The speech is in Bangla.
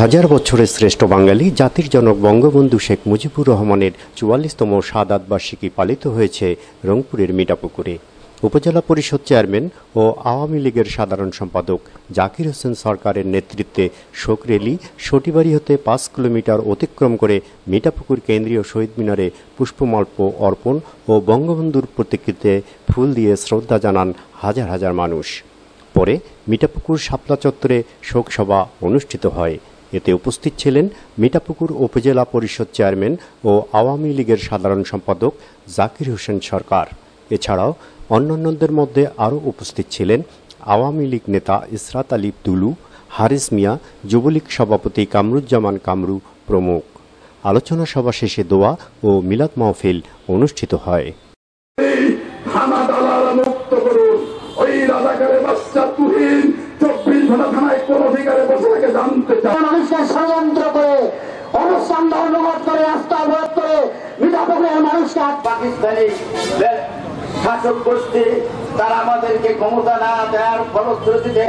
হাজার বছরের শ্রেষ্ঠ বাঙালি জাতির জনক বঙ্গবন্ধু শেখ মুজিবুর রহমানের চুয়াল্লিশতম সাদাত বার্ষিকী পালিত হয়েছে রংপুরের মিঠাপুকুরে। উপজেলা পরিষদ চেয়ারম্যান ও আওয়ামী লীগের সাধারণ সম্পাদক জাকির হোসেন সরকারের নেতৃত্বে শোক রেলি সটিবাড়ি হতে পাঁচ কিলোমিটার অতিক্রম করে মিঠাপুকুর কেন্দ্রীয় শহীদ মিনারে পুষ্পমাল্প অর্পণ ও বঙ্গবন্ধুর প্রতিকৃতিতে ফুল দিয়ে শ্রদ্ধা জানান হাজার হাজার মানুষ। পরে মিঠাপুকুর শাপলা চত্বরে শোকসভা অনুষ্ঠিত হয়। এতে উপস্থিত ছিলেন মিঠাপুকুর উপজেলা পরিষদ চেয়ারম্যান ও আওয়ামী লীগের সাধারণ সম্পাদক জাকির হোসেন সরকার। এছাড়াও অন্যান্যদের মধ্যে আরও উপস্থিত ছিলেন আওয়ামী লীগ নেতা ইসরাত আলী দুলু, হারিস মিয়া, যুবলীগ সভাপতি কামরুজ্জামান কামরু প্রমুখ। আলোচনা সভা শেষে দোয়া ও মিলাদ মাহফিল অনুষ্ঠিত হয়। চব্বিশ ঘণ্টা থানায় কোন অধিকারে বসে ষড়যন্ত্র করে, অনুষ্ঠান ধর্মঘট করে, রাস্তা অবরোধ করে মিঠাপুকুরের মানুষকে পাকিস্তানি শাসক গোষ্ঠী, তারা আমাদেরকে ক্ষমতা না দেওয়ার ফলশ্রুতিতে